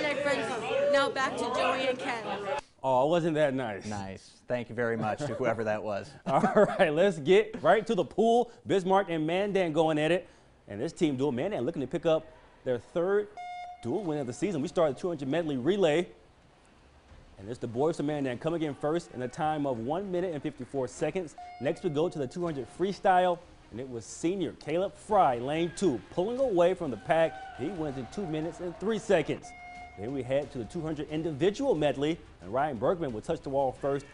Friday Night Frenzy. Now back to Joey and Ken. Oh, wasn't that nice? Nice. Thank you very much to whoever that was. All right, let's get right to the pool. Bismarck and Mandan going at it. And this team dual Mandan looking to pick up their third dual win of the season. We started the 200 medley relay. And it's the boys from Mandan coming in first in a time of 1 minute and 54 seconds. Next we go to the 200 freestyle. And it was senior Caleb Fry, lane two, pulling away from the pack. He wins in 2 minutes and 3 seconds. Then we head to the 200 individual medley, and Ryan Bergman will touch the wall first.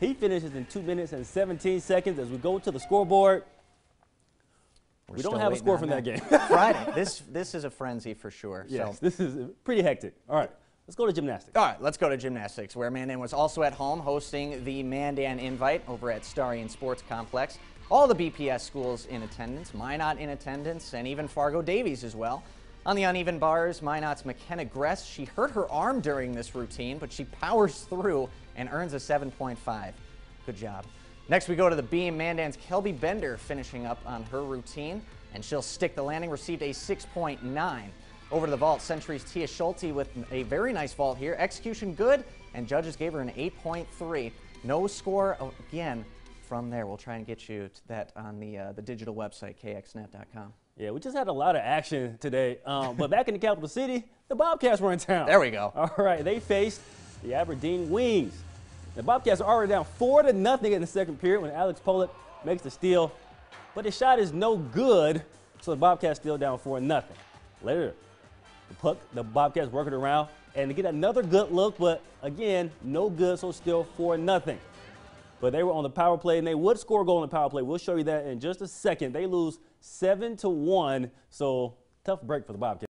He finishes in 2 minutes and 17 seconds as we go to the scoreboard. We're we don't have a score from that, that. game. Friday. This this is a frenzy for sure. yes, So. this is pretty hectic. All right, let's go to gymnastics. All right, let's go to gymnastics, where Mandan was also at home hosting the Mandan Invite over at Starion Sports Complex. All the BPS schools in attendance, Minot in attendance, and even Fargo Davies as well. On the uneven bars, Minot's McKenna Gress, she hurt her arm during this routine, but she powers through and earns a 7.5. Good job. Next, we go to the beam. Mandan's Kelby Bender finishing up on her routine, and she'll stick the landing, received a 6.9. Over to the vault, Century's Tia Schulte with a very nice vault here. Execution good, and judges gave her an 8.3. No score again from there. We'll try and get you to that on the uh, the digital website kxnet.com. Yeah, we just had a lot of action today. Um, but back in the capital city, the Bobcats were in town. There we go. All right, they faced the Aberdeen Wings. The Bobcats are already down four to nothing in the second period when Alex Pollock makes the steal, but the shot is no good, so the Bobcats still down four nothing. Later, the puck, the Bobcats working around and to get another good look, but again, no good, so still four nothing. But they were on the power play and they would score a goal on the power play. We'll show you that in just a second. They lose seven to one, so tough break for the Bobcats.